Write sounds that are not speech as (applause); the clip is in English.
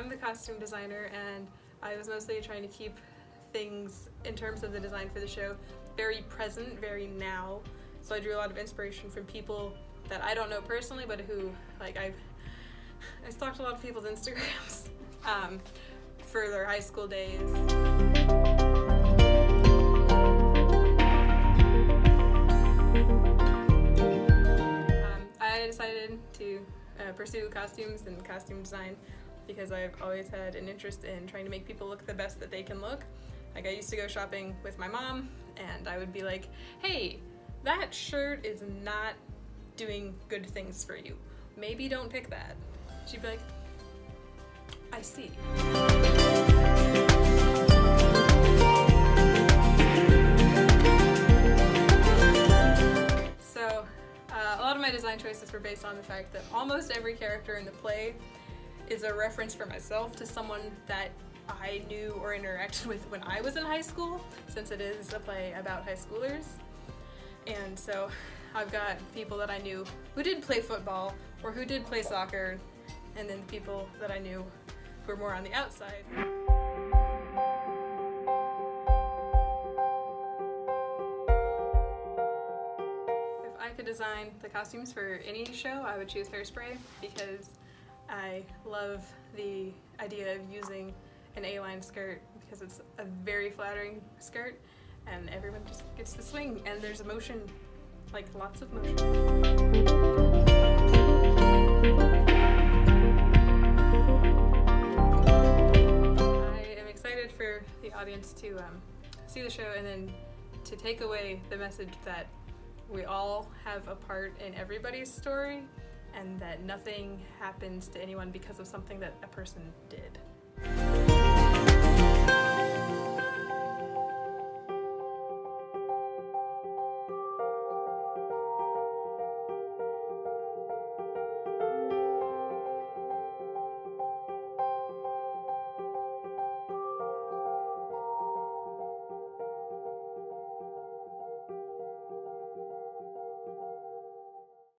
I'm the costume designer and I was mostly trying to keep things in terms of the design for the show very present, very now. So I drew a lot of inspiration from people that I don't know personally, but who like I've (laughs) I stalked a lot of people's Instagrams (laughs) um, for their high school days. Um, I decided to uh, pursue costumes and costume design because I've always had an interest in trying to make people look the best that they can look. Like I used to go shopping with my mom and I would be like, hey, that shirt is not doing good things for you. Maybe don't pick that. She'd be like, I see. So, uh, a lot of my design choices were based on the fact that almost every character in the play is a reference for myself to someone that I knew or interacted with when I was in high school, since it is a play about high schoolers. And so I've got people that I knew who did play football or who did play soccer, and then people that I knew who were more on the outside. If I could design the costumes for any show, I would choose Hairspray because I love the idea of using an A-line skirt because it's a very flattering skirt and everyone just gets to swing and there's emotion, like lots of motion. I am excited for the audience to um, see the show and then to take away the message that we all have a part in everybody's story and that nothing happens to anyone because of something that a person did.